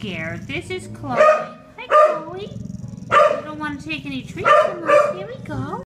scared. This is Chloe. Hi, Chloe. You don't want to take any treats from